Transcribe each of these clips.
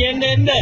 எந்தெந்த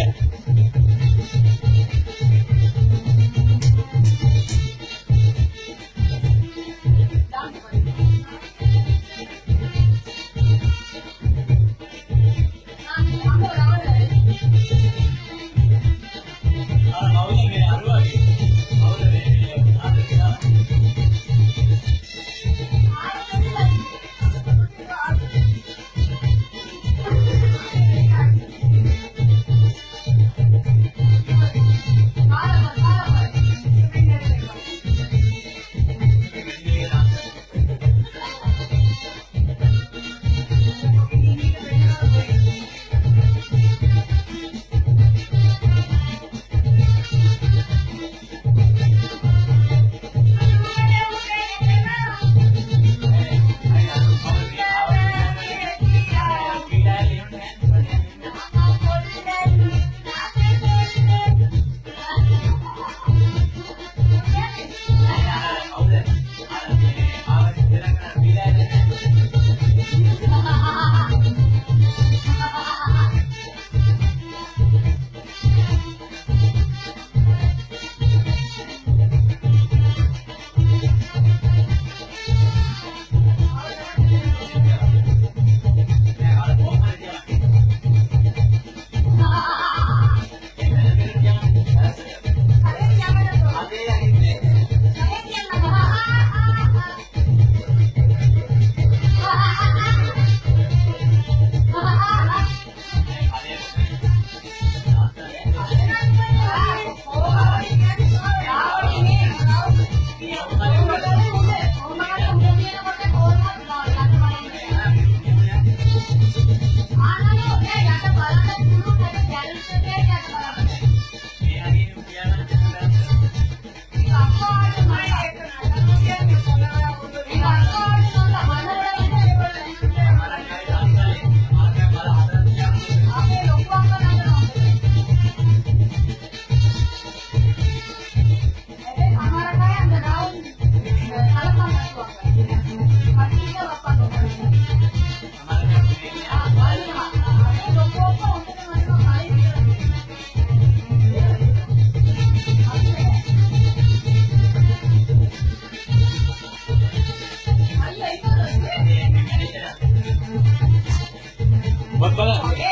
But, but,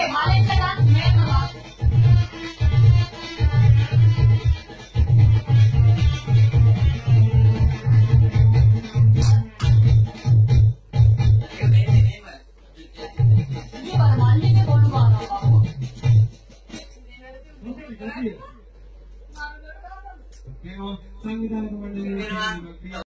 상당히